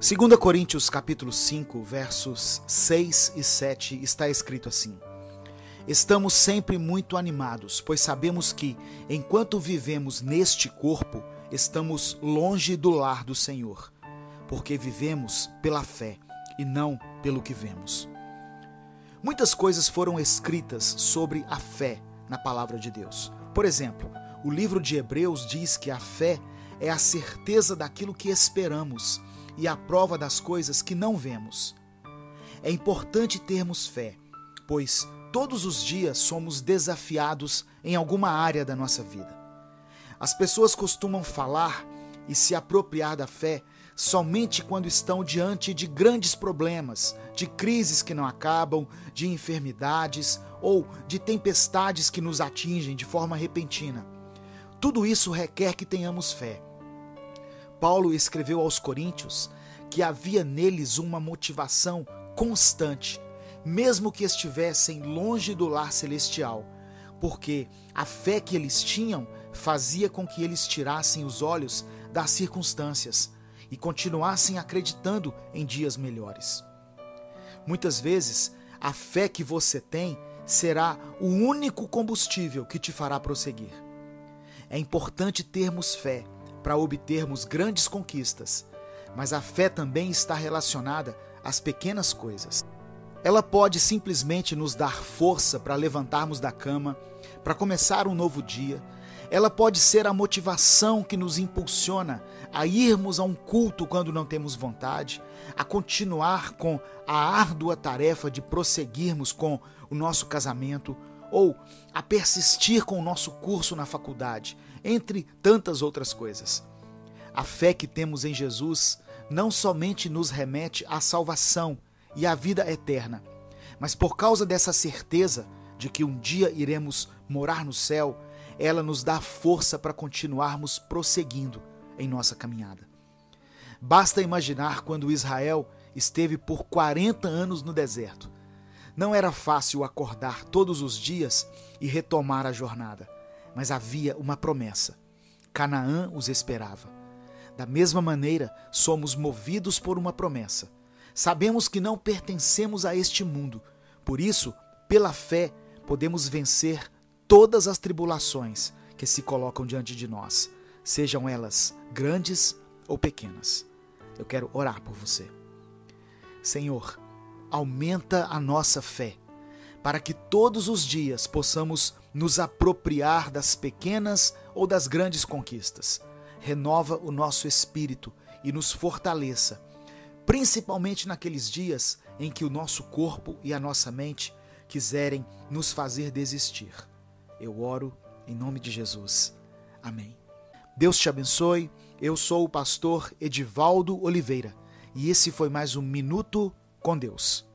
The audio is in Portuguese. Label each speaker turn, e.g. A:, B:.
A: 2 Coríntios capítulo 5, versos 6 e 7 está escrito assim: Estamos sempre muito animados, pois sabemos que, enquanto vivemos neste corpo, estamos longe do lar do Senhor, porque vivemos pela fé e não pelo que vemos. Muitas coisas foram escritas sobre a fé na palavra de Deus. Por exemplo, o livro de Hebreus diz que a fé é a certeza daquilo que esperamos e a prova das coisas que não vemos. É importante termos fé, pois todos os dias somos desafiados em alguma área da nossa vida. As pessoas costumam falar e se apropriar da fé somente quando estão diante de grandes problemas, de crises que não acabam, de enfermidades ou de tempestades que nos atingem de forma repentina. Tudo isso requer que tenhamos fé. Paulo escreveu aos Coríntios que havia neles uma motivação constante, mesmo que estivessem longe do lar celestial, porque a fé que eles tinham fazia com que eles tirassem os olhos das circunstâncias e continuassem acreditando em dias melhores. Muitas vezes, a fé que você tem será o único combustível que te fará prosseguir. É importante termos fé para obtermos grandes conquistas, mas a fé também está relacionada às pequenas coisas. Ela pode simplesmente nos dar força para levantarmos da cama, para começar um novo dia. Ela pode ser a motivação que nos impulsiona a irmos a um culto quando não temos vontade, a continuar com a árdua tarefa de prosseguirmos com o nosso casamento ou a persistir com o nosso curso na faculdade, entre tantas outras coisas. A fé que temos em Jesus não somente nos remete à salvação e à vida eterna, mas por causa dessa certeza de que um dia iremos morar no céu, ela nos dá força para continuarmos prosseguindo em nossa caminhada. Basta imaginar quando Israel esteve por 40 anos no deserto. Não era fácil acordar todos os dias e retomar a jornada, mas havia uma promessa. Canaã os esperava. Da mesma maneira, somos movidos por uma promessa. Sabemos que não pertencemos a este mundo, por isso, pela fé, podemos vencer todas as tribulações que se colocam diante de nós, sejam elas grandes ou pequenas. Eu quero orar por você. Senhor, aumenta a nossa fé, para que todos os dias possamos nos apropriar das pequenas ou das grandes conquistas renova o nosso espírito e nos fortaleça, principalmente naqueles dias em que o nosso corpo e a nossa mente quiserem nos fazer desistir. Eu oro em nome de Jesus. Amém. Deus te abençoe. Eu sou o pastor Edivaldo Oliveira e esse foi mais um Minuto com Deus.